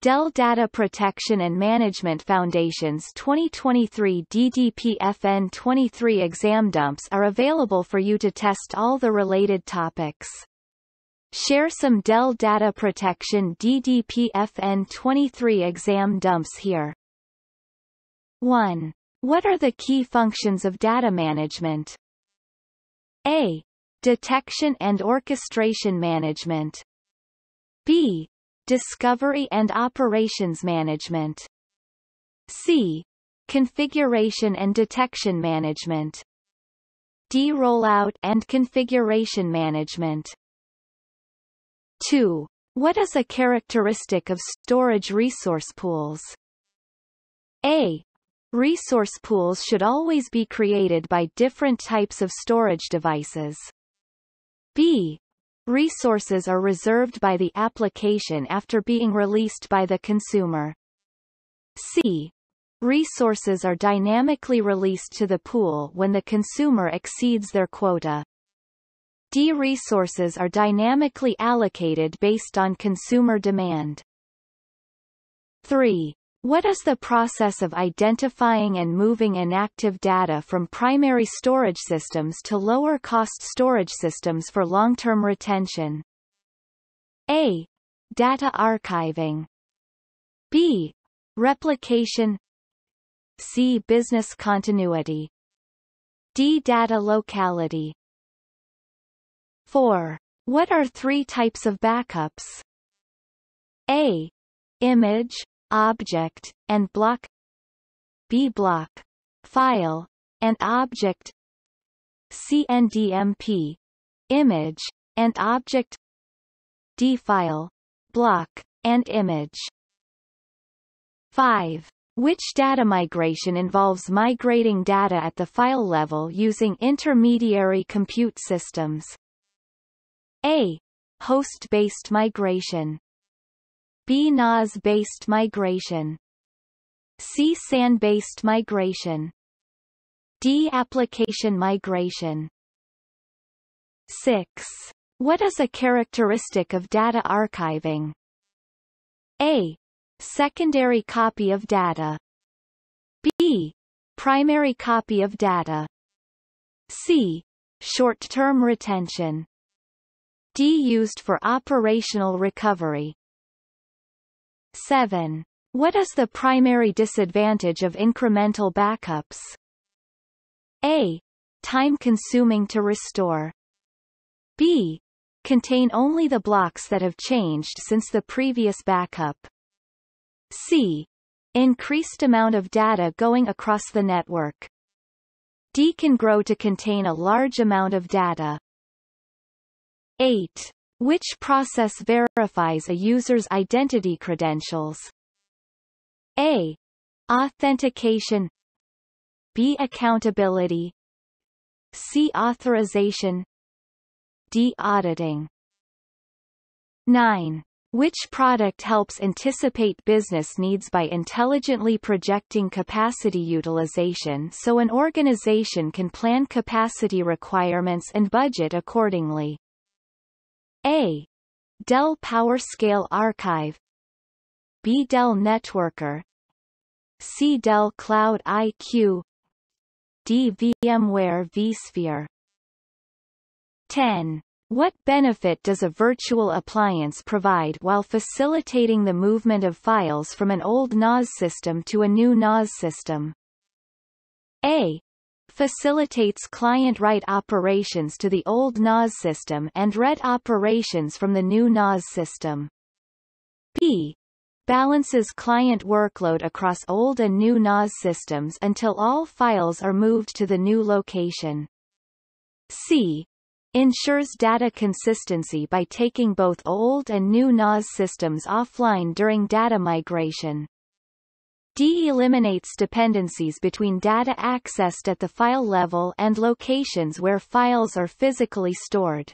Dell Data Protection and Management Foundation's 2023 DDP-FN 23 exam dumps are available for you to test all the related topics. Share some Dell Data Protection DDP-FN 23 exam dumps here. 1. What are the key functions of data management? A. Detection and orchestration management. B. Discovery and Operations Management. C. Configuration and Detection Management. D. Rollout and Configuration Management. 2. What is a characteristic of storage resource pools? A. Resource pools should always be created by different types of storage devices. B. Resources are reserved by the application after being released by the consumer. C. Resources are dynamically released to the pool when the consumer exceeds their quota. D. Resources are dynamically allocated based on consumer demand. 3. What is the process of identifying and moving inactive data from primary storage systems to lower-cost storage systems for long-term retention? A. Data archiving. B. Replication C. Business continuity. D. Data locality. 4. What are three types of backups? A. Image, object, and block B block, file, and object CNDMP, image, and object D file, block, and image 5. Which data migration involves migrating data at the file level using intermediary compute systems? A. Host-based migration B NAS-based migration C SAN-based migration D application migration 6. What is a characteristic of data archiving? A. Secondary copy of data. B. Primary copy of data. C. Short-term retention. D. Used for operational recovery. 7. What is the primary disadvantage of incremental backups? A. Time-consuming to restore. B. Contain only the blocks that have changed since the previous backup. C. Increased amount of data going across the network. D can grow to contain a large amount of data. 8. Which process verifies a user's identity credentials? A. Authentication B. Accountability C. Authorization D. Auditing 9. Which product helps anticipate business needs by intelligently projecting capacity utilization so an organization can plan capacity requirements and budget accordingly? A. Dell PowerScale Archive B. Dell Networker C. Dell Cloud IQ D. VMware vSphere 10. What benefit does a virtual appliance provide while facilitating the movement of files from an old NAS system to a new NAS system? A facilitates client-write operations to the old NAS system and read operations from the new NAS system. B. Balances client workload across old and new NAS systems until all files are moved to the new location. C. Ensures data consistency by taking both old and new NAS systems offline during data migration. D eliminates dependencies between data accessed at the file level and locations where files are physically stored.